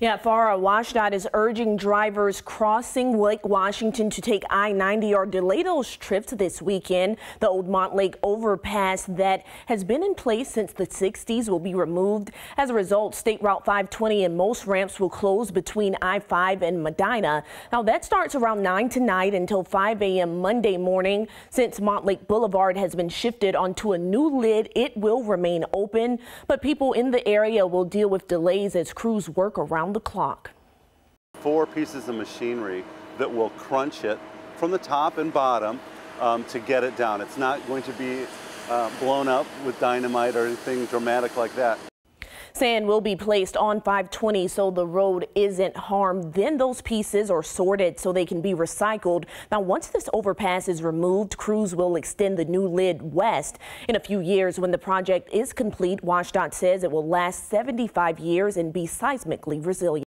Yeah, FARA WashDOT is urging drivers crossing Lake Washington to take I-90 or delay those trips this weekend. The old Montlake overpass that has been in place since the 60s will be removed. As a result, State Route 520 and most ramps will close between I-5 and Medina. Now that starts around 9 tonight until 5 a.m. Monday morning. Since Montlake Boulevard has been shifted onto a new lid, it will remain open, but people in the area will deal with delays as crews work around around the clock. Four pieces of machinery that will crunch it from the top and bottom um, to get it down. It's not going to be uh, blown up with dynamite or anything dramatic like that. Sand will be placed on 520 so the road isn't harmed. Then those pieces are sorted so they can be recycled. Now, once this overpass is removed, crews will extend the new lid west. In a few years, when the project is complete, WashDOT says it will last 75 years and be seismically resilient.